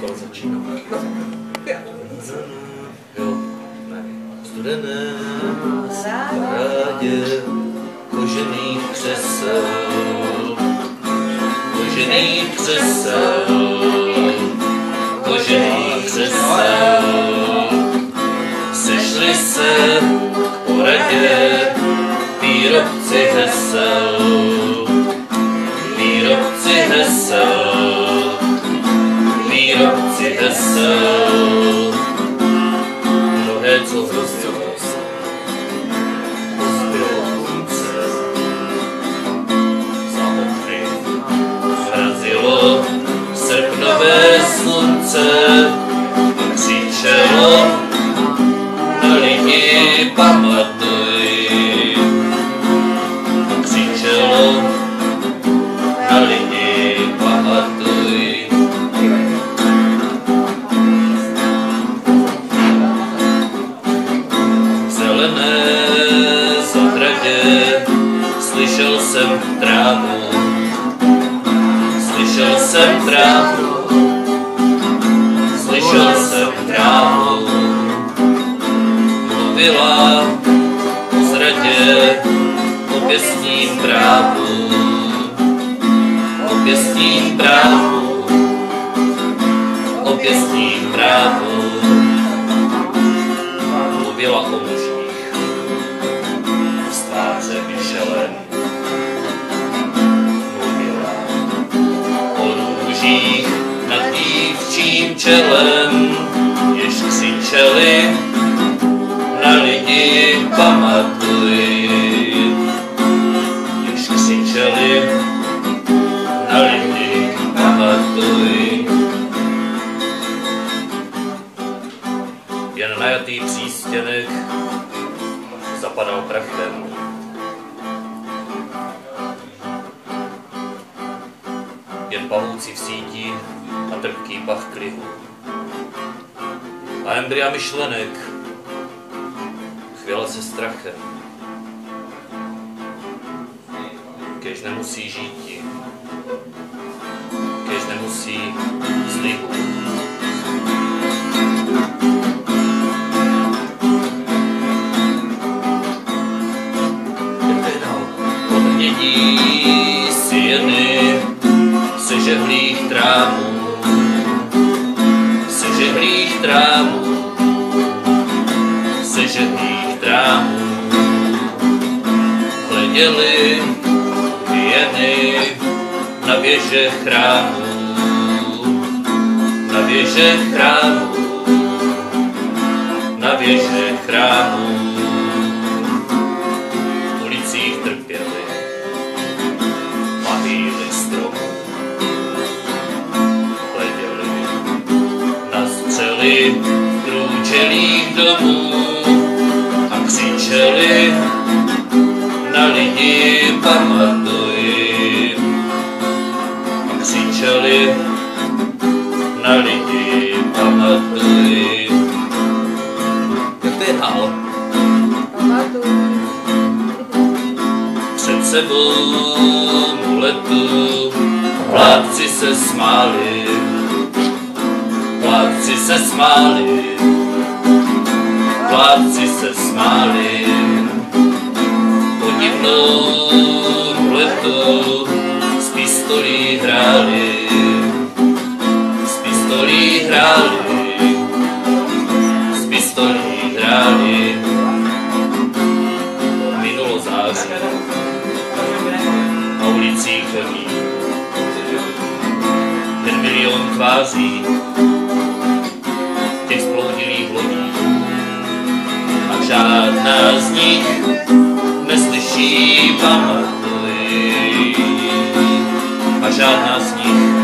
to začíná. Jo. Studené rádě kožených křesel, kožených křesel, kožených křesel. Sešli se k poradě výrobci hesel, výrobci hesel, a křičelo na lidi pamatuj. Křičelo na lidi pamatuj. V zelené zahradě slyšel jsem trávu, slyšel jsem trávu, mluvila o zradě, o pěstním právu, o pěstním právu, o pěstním právu mluvila o mužích z tváře vyšelen. Mluvila o růžích nad dívčím čelem, křičeli na lidi pamatuj. Jen najatý přístěnek zapadal prachem. Jen pavouci v síti a trpký pach klihu. A embrya myšlenek chvěla se strachem. Kež nemusí žít, kež nemusí slibu. Odmění si jeny se žehlých trámů, se žehlých trámů, se žehlých trámů. Hleděli jeny na věže chrámů, na věže chrámů, na věže chrámů ulicích trpěli mahýly stromů. Hleděli na střely průčelých domů a křičeli na lidi pamatuj. Na lidi pamatuj. Jak to je dál? Před sebou mu letu vládci se smáli, vládci se smáli, vládci se smáli. Podivnou ruletu s pistolí hráli, pistolí hráli, s pistolí hráli. Minulo září na ulicích lví. Ten milion tváří těch sploudilých lodí. A žádná z nich neslyší pamatuj. A žádná z nich